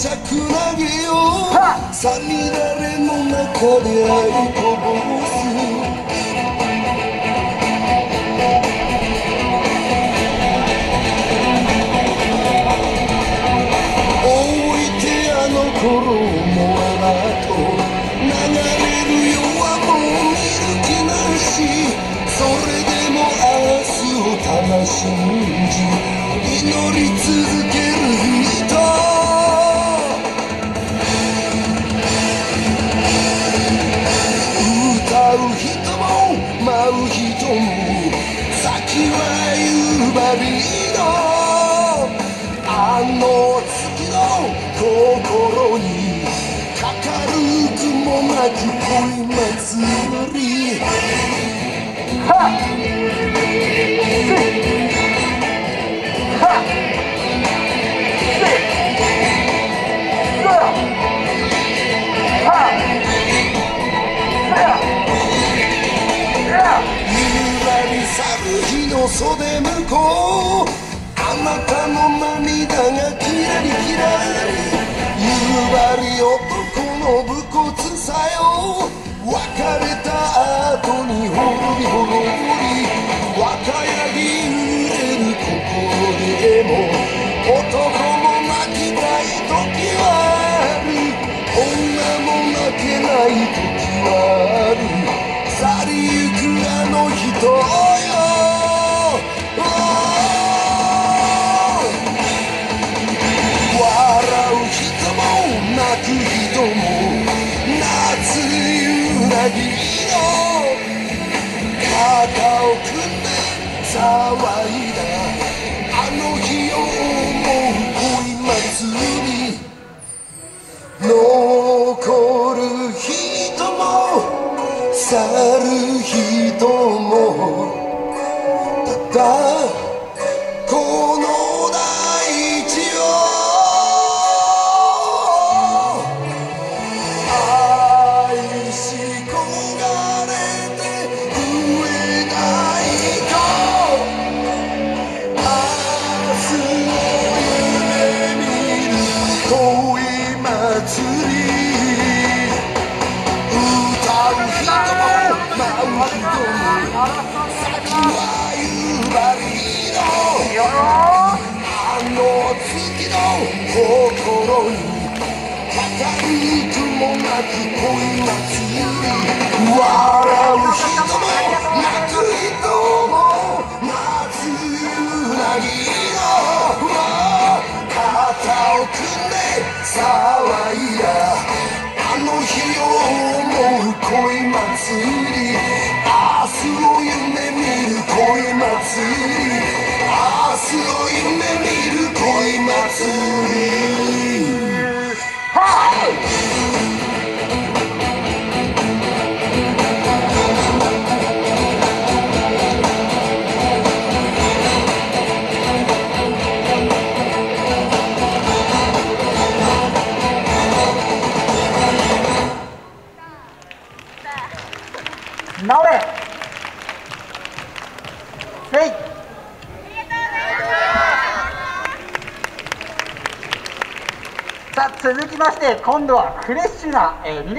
な三着投げようさみだれの中で愛こぼす置いてあの頃もあなと。流れるよはもう見る気なしそれでも明日を楽しんじ祈り続ける人袖向こうあなたの涙がキラリキラリ夕張男の武骨さよ時はあり女も泣けない時はありる人もただこの大地を愛し焦がれて増えないと明日を夢見る恋祭り。歌う人。心にかかる雲なき恋祭り笑う人も泣く人も夏夕なぎの肩を組んで騒いだあの日を思う恋祭り。さあ続きまして今度はフレッシュな、えー、